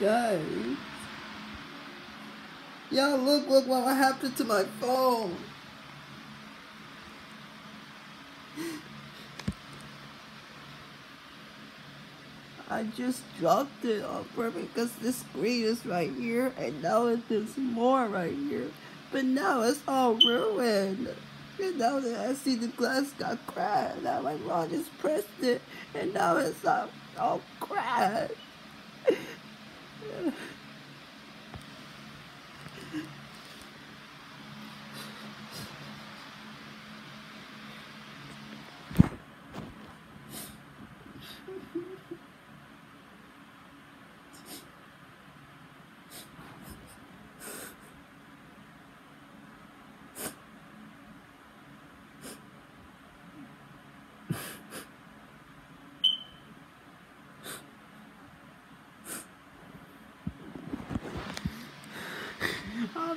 Guys. Y'all look, look what happened to my phone. I just dropped it on purpose because the screen is right here and now there's more right here. But now it's all ruined. And now that I see the glass got cracked, now my mom just pressed it and now it's all, all cracked. I'm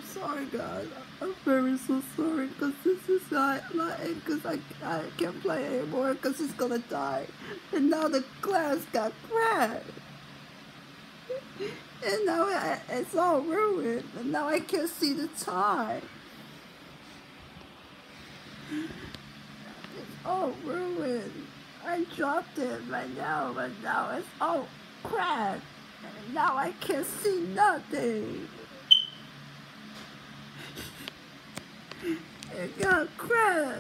sorry, guys. I'm very so sorry because this is not like because I, I can't play anymore because it's gonna die. And now the glass got cracked. And now it's all ruined. And now I can't see the time. It's all ruined. I dropped it right now, but now it's all cracked. And now I can't see nothing. It crap!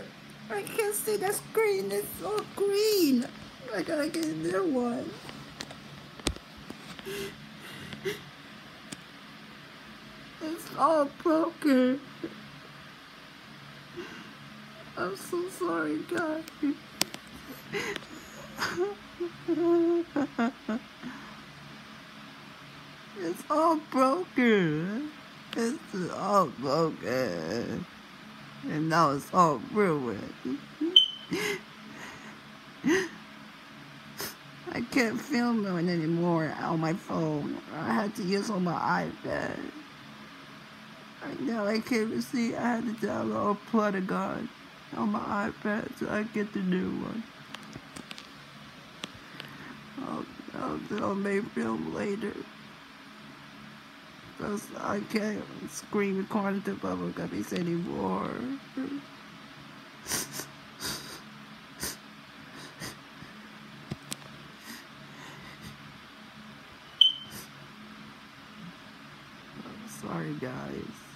I can't see the screen. It's so green. I gotta get a new one. It's all broken. I'm so sorry, guys. It's all broken. It's all broken. And that was all ruined. I can't film it anymore on my phone. I had to use on my iPad. Right now I can't even see. I had to download Plotagon on my iPad so I get the new one. I'll, I'll, I'll make film later. Because I can't scream record the bubble guppies anymore. Sorry, guys.